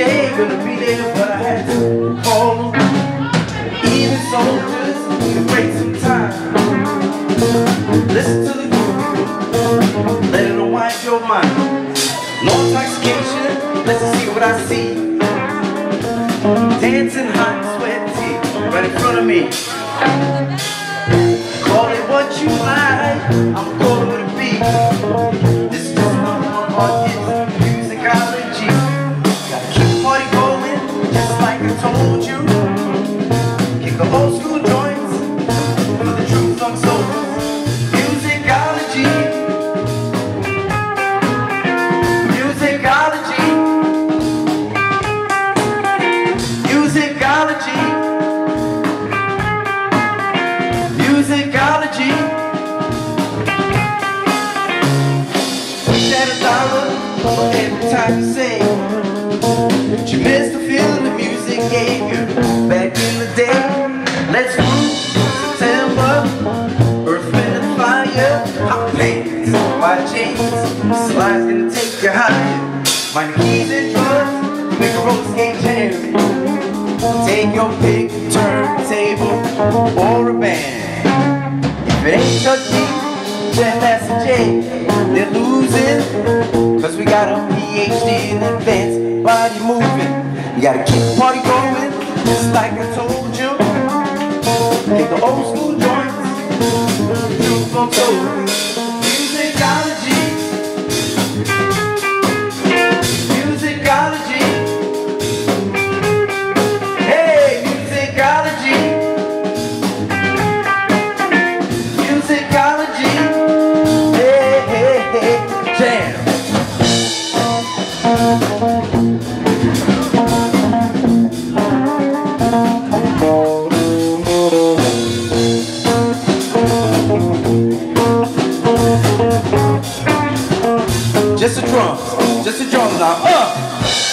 Gonna be there, but I had to call. Even soldiers need to break some time. Listen to the groove, let it unwind your mind. No intoxication, let's see what I see. Dancing hot, sweaty, right in front of me. Call it what you like, I'm calling it a beat. A dollar for every time you sing. You missed the feeling the music gave you back in the day. Let's move September, Earth, Wind, and Fire. Hot pants, white chains, Sly's gonna take you higher. Minor keys and drugs, make a roller skate jam. Take your pick, turntable, or a band. If it ain't your then that's a J. They're losing, cause we got a PhD in advanced body moving. You gotta keep the party going, just like I told you. Take the old school joints, do funk soul. Musicology. Just the drums, just the drums now. Uh!